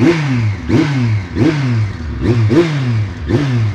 Vroom, vroom, vroom, vroom, vroom, vroom.